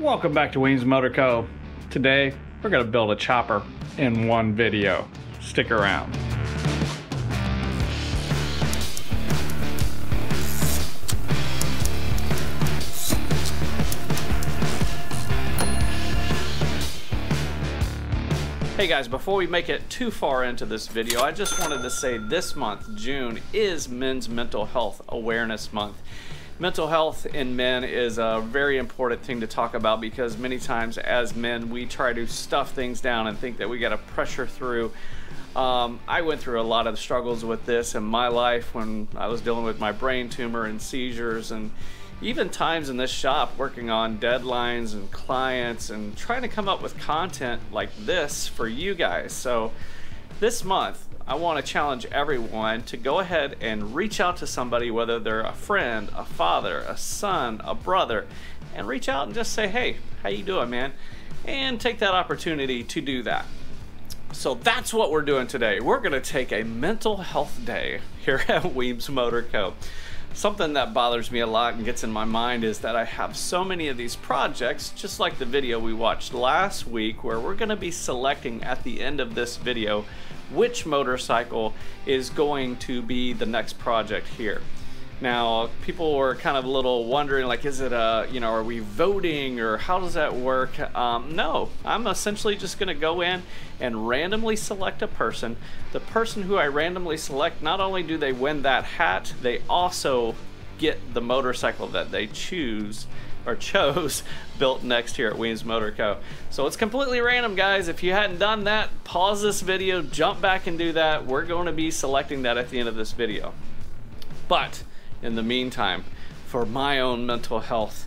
Welcome back to Weems Motor Co. Today, we're going to build a chopper in one video. Stick around. Hey guys, before we make it too far into this video, I just wanted to say this month, June, is Men's Mental Health Awareness Month. Mental health in men is a very important thing to talk about because many times as men we try to stuff things down and think that we got to pressure through. Um, I went through a lot of struggles with this in my life when I was dealing with my brain tumor and seizures and even times in this shop working on deadlines and clients and trying to come up with content like this for you guys. So this month, I want to challenge everyone to go ahead and reach out to somebody, whether they're a friend, a father, a son, a brother, and reach out and just say, hey, how you doing, man? And take that opportunity to do that. So that's what we're doing today. We're going to take a mental health day here at Weems Motor Co something that bothers me a lot and gets in my mind is that I have so many of these projects, just like the video we watched last week, where we're going to be selecting at the end of this video which motorcycle is going to be the next project here. Now, people were kind of a little wondering, like, is it a, you know, are we voting or how does that work? Um, no, I'm essentially just going to go in and randomly select a person. The person who I randomly select, not only do they win that hat, they also get the motorcycle that they choose or chose built next here at Weems Motor Co. So it's completely random, guys. If you hadn't done that, pause this video, jump back and do that. We're going to be selecting that at the end of this video. But in the meantime, for my own mental health,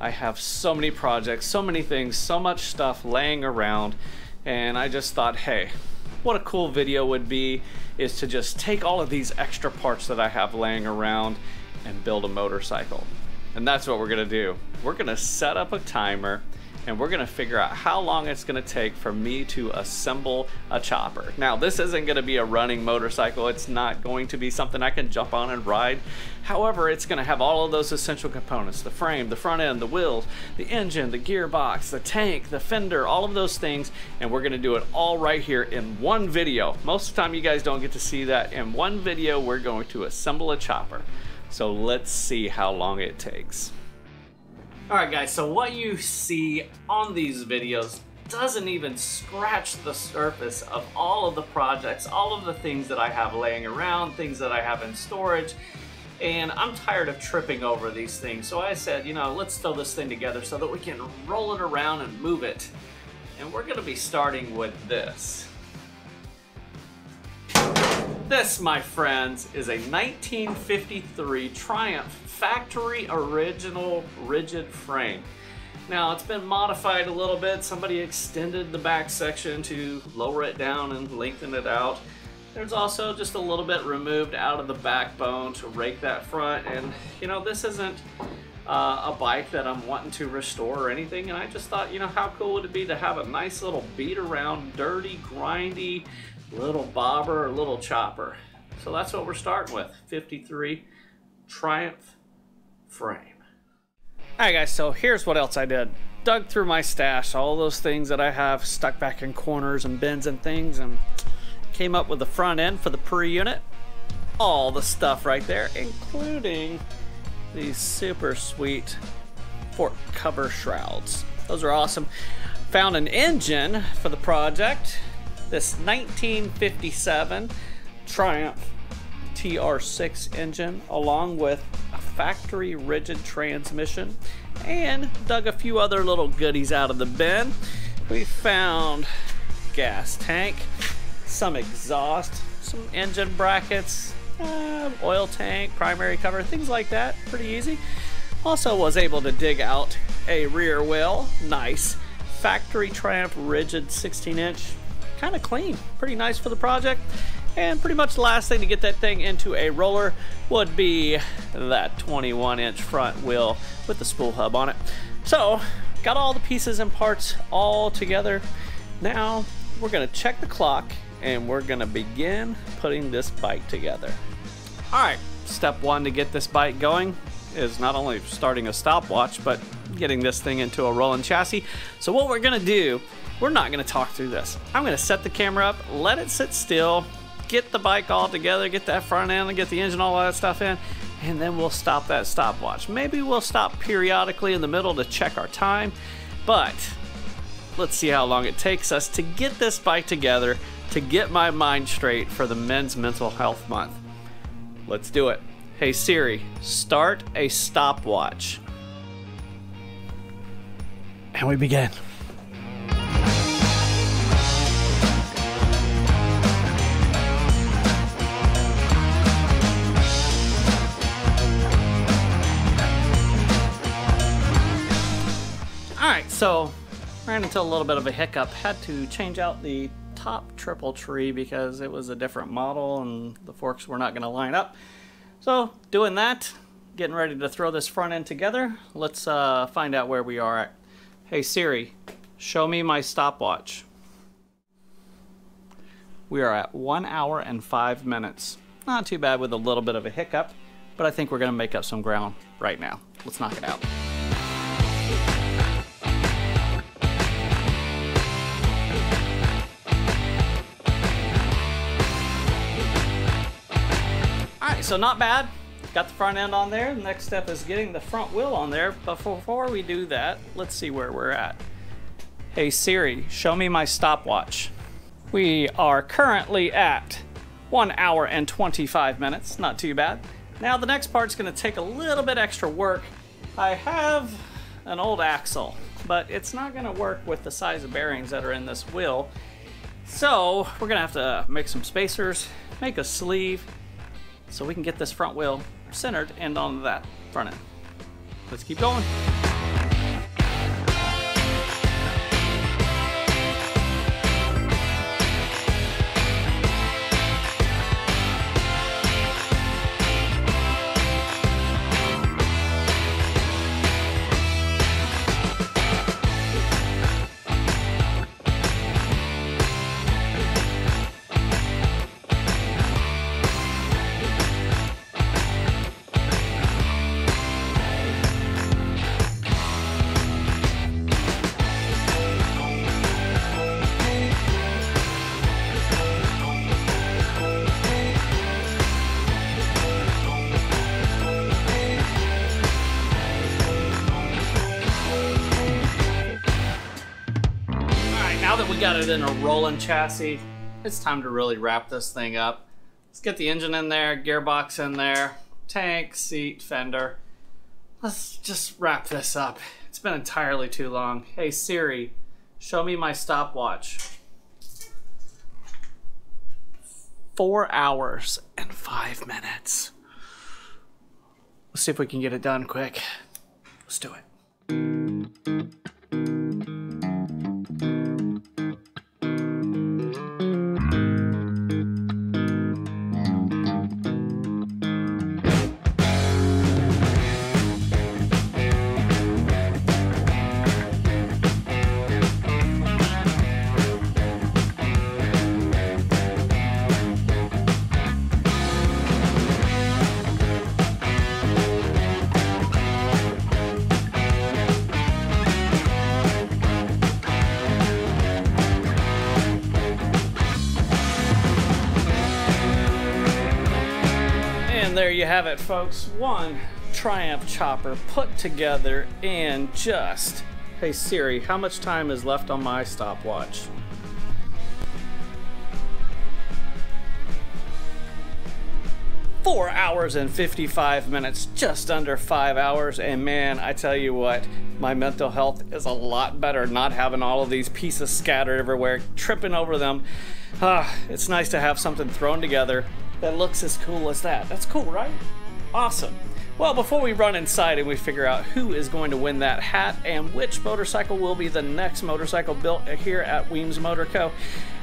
I have so many projects, so many things, so much stuff laying around, and I just thought, hey, what a cool video would be is to just take all of these extra parts that I have laying around and build a motorcycle. And that's what we're gonna do. We're gonna set up a timer and we're gonna figure out how long it's gonna take for me to assemble a chopper. Now, this isn't gonna be a running motorcycle. It's not going to be something I can jump on and ride. However, it's gonna have all of those essential components, the frame, the front end, the wheels, the engine, the gearbox, the tank, the fender, all of those things, and we're gonna do it all right here in one video. Most of the time you guys don't get to see that. In one video, we're going to assemble a chopper. So let's see how long it takes. Alright guys, so what you see on these videos doesn't even scratch the surface of all of the projects, all of the things that I have laying around, things that I have in storage, and I'm tired of tripping over these things. So I said, you know, let's throw this thing together so that we can roll it around and move it. And we're gonna be starting with this. This, my friends, is a 1953 Triumph factory original rigid frame. Now it's been modified a little bit. Somebody extended the back section to lower it down and lengthen it out. There's also just a little bit removed out of the backbone to rake that front. And you know, this isn't uh, a bike that I'm wanting to restore or anything. And I just thought, you know, how cool would it be to have a nice little beat around, dirty, grindy little bobber or little chopper. So that's what we're starting with, 53 Triumph frame. Alright guys, so here's what else I did. Dug through my stash, all those things that I have stuck back in corners and bins and things, and came up with the front end for the pre-unit. All the stuff right there, including these super sweet fork cover shrouds. Those are awesome. Found an engine for the project. This 1957 Triumph TR6 engine along with a factory rigid transmission and dug a few other little goodies out of the bin. We found gas tank, some exhaust, some engine brackets, uh, oil tank, primary cover, things like that. Pretty easy. Also was able to dig out a rear wheel. Nice. Factory Triumph rigid 16 inch. Kind of clean. Pretty nice for the project. And pretty much the last thing to get that thing into a roller would be that 21 inch front wheel with the spool hub on it. So, got all the pieces and parts all together. Now, we're gonna check the clock and we're gonna begin putting this bike together. All right, step one to get this bike going is not only starting a stopwatch, but getting this thing into a rolling chassis. So what we're gonna do, we're not gonna talk through this. I'm gonna set the camera up, let it sit still, get the bike all together, get that front end, and get the engine, all that stuff in, and then we'll stop that stopwatch. Maybe we'll stop periodically in the middle to check our time, but let's see how long it takes us to get this bike together, to get my mind straight for the Men's Mental Health Month. Let's do it. Hey Siri, start a stopwatch. And we begin. Alright, so ran into a little bit of a hiccup. Had to change out the top triple tree because it was a different model and the forks were not going to line up. So doing that, getting ready to throw this front end together. Let's uh, find out where we are at. Hey Siri, show me my stopwatch. We are at one hour and five minutes. Not too bad with a little bit of a hiccup, but I think we're gonna make up some ground right now. Let's knock it out. So not bad. Got the front end on there. Next step is getting the front wheel on there. But before we do that, let's see where we're at. Hey Siri, show me my stopwatch. We are currently at 1 hour and 25 minutes. Not too bad. Now the next part's going to take a little bit extra work. I have an old axle, but it's not going to work with the size of bearings that are in this wheel. So we're going to have to make some spacers, make a sleeve, so we can get this front wheel centered and on that front end. Let's keep going. Got it in a rolling chassis, it's time to really wrap this thing up. Let's get the engine in there, gearbox in there, tank, seat, fender. Let's just wrap this up. It's been entirely too long. Hey Siri, show me my stopwatch. Four hours and five minutes. Let's see if we can get it done quick. Let's do it. There you have it, folks. One Triumph chopper put together and just. Hey Siri, how much time is left on my stopwatch? Four hours and 55 minutes, just under five hours. And man, I tell you what, my mental health is a lot better not having all of these pieces scattered everywhere, tripping over them. Ah, it's nice to have something thrown together that looks as cool as that. That's cool, right? Awesome. Well, before we run inside and we figure out who is going to win that hat and which motorcycle will be the next motorcycle built here at Weems Motor Co.,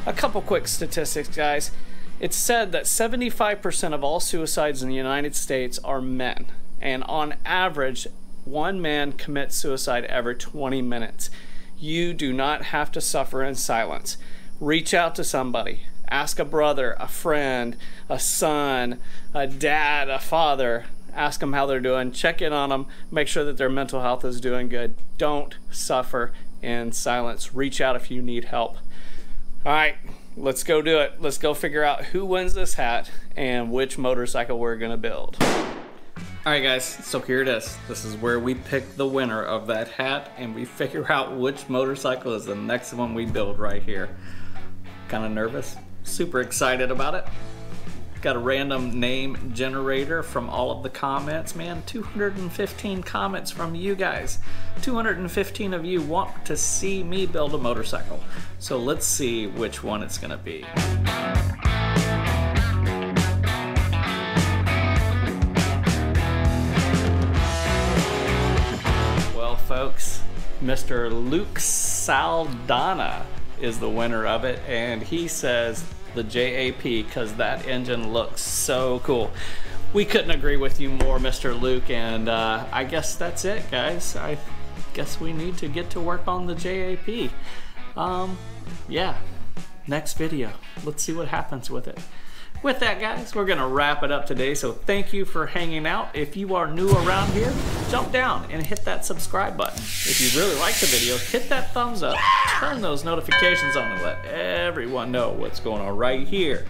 a couple quick statistics, guys. It's said that 75% of all suicides in the United States are men, and on average, one man commits suicide every 20 minutes. You do not have to suffer in silence. Reach out to somebody. Ask a brother, a friend, a son, a dad, a father. ask them how they're doing, check in on them, make sure that their mental health is doing good. Don't suffer in silence. Reach out if you need help. All right, let's go do it. Let's go figure out who wins this hat and which motorcycle we're gonna build. All right, guys, so here it is. This is where we pick the winner of that hat and we figure out which motorcycle is the next one we build right here. Kind of nervous, super excited about it. Got a random name generator from all of the comments. Man, 215 comments from you guys. 215 of you want to see me build a motorcycle. So let's see which one it's gonna be. Well, folks, Mr. Luke Saldana is the winner of it, and he says the JAP because that engine looks so cool. We couldn't agree with you more, Mr. Luke, and uh, I guess that's it, guys. I guess we need to get to work on the JAP. Um, yeah, next video. Let's see what happens with it. With that, guys, we're going to wrap it up today. So thank you for hanging out. If you are new around here, jump down and hit that subscribe button. If you really like the video, hit that thumbs up, turn those notifications on and let everyone know what's going on right here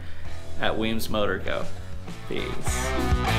at Weems Motor Co. Peace.